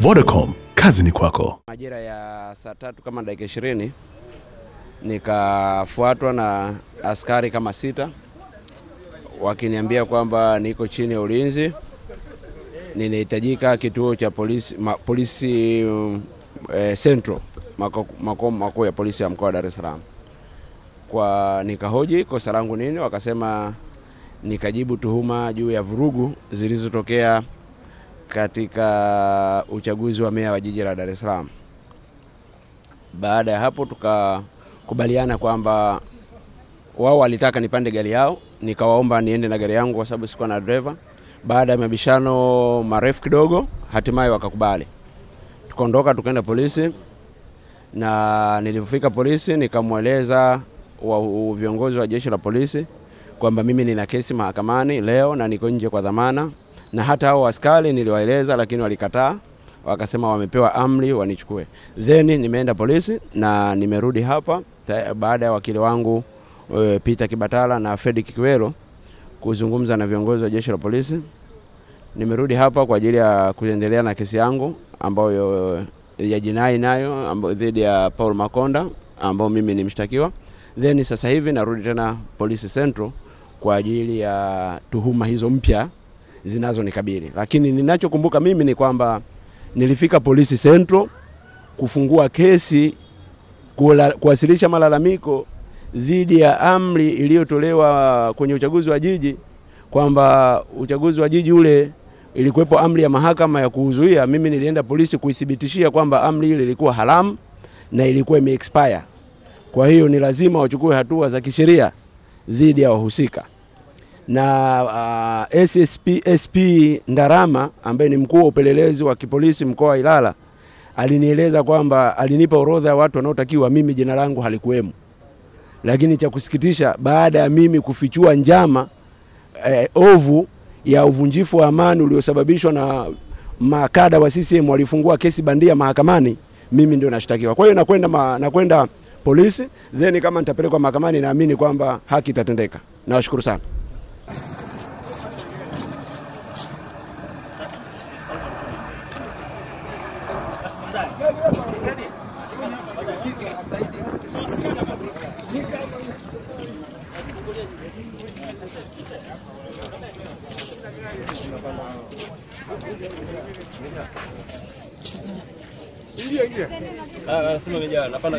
Vodacom, kazi ni kwako. Majira ya saa tatu kama dakika ishirini nikafuatwa na askari kama sita wakiniambia kwamba niko chini ya ulinzi, ninahitajika kituo cha polisi, ma, polisi eh, Central makao makuu ya polisi ya mkoa wa Dar es Salaam. Kwa nikahoji kosa langu nini, wakasema nikajibu tuhuma juu ya vurugu zilizotokea katika uchaguzi wa meya wa jiji la Dar es Salaam. Baada ya hapo tukakubaliana kwamba wao walitaka nipande gari yao, nikawaomba niende na gari yangu kwa sababu sikuwa na driver. Baada ya mabishano marefu kidogo, hatimaye wakakubali, tukaondoka tukaenda polisi, na nilipofika polisi nikamweleza wa viongozi wa jeshi la polisi kwamba mimi nina kesi mahakamani leo na niko nje kwa dhamana, na hata hao askari niliwaeleza, lakini walikataa, wakasema wamepewa amri wanichukue. Then nimeenda polisi na nimerudi hapa baada ya wakili wangu e, Peter Kibatala na Fred Kikwelo kuzungumza na viongozi wa jeshi la polisi. Nimerudi hapa kwa ajili ya kuendelea na kesi yangu ambayo ya jinai nayo dhidi ya Paul Makonda ambao mimi ni mshtakiwa. Then sasa hivi narudi tena polisi Central kwa ajili ya tuhuma hizo mpya zinazonikabili, lakini ninachokumbuka mimi ni kwamba nilifika polisi Central kufungua kesi kula, kuwasilisha malalamiko dhidi ya amri iliyotolewa kwenye uchaguzi wa jiji kwamba uchaguzi wa jiji ule ilikuwepo amri ya mahakama ya kuuzuia. Mimi nilienda polisi kuithibitishia kwamba amri ile ilikuwa haramu na ilikuwa imeexpire. Kwa hiyo ni lazima wachukue hatua za kisheria dhidi ya wahusika na uh, SSP, SP Ndarama ambaye ni mkuu wa upelelezi wa kipolisi mkoa wa Ilala alinieleza kwamba alinipa orodha ya watu wanaotakiwa, mimi jina langu halikuwemo. Lakini cha kusikitisha, baada ya mimi kufichua njama eh, ovu ya uvunjifu wa amani uliosababishwa na makada wa CCM walifungua kesi bandia mahakamani, mimi ndio nashtakiwa. Kwa hiyo nakwenda ma, nakwenda polisi, then kama nitapelekwa mahakamani, naamini kwamba haki itatendeka. Nawashukuru sana. Anasema vijana napanda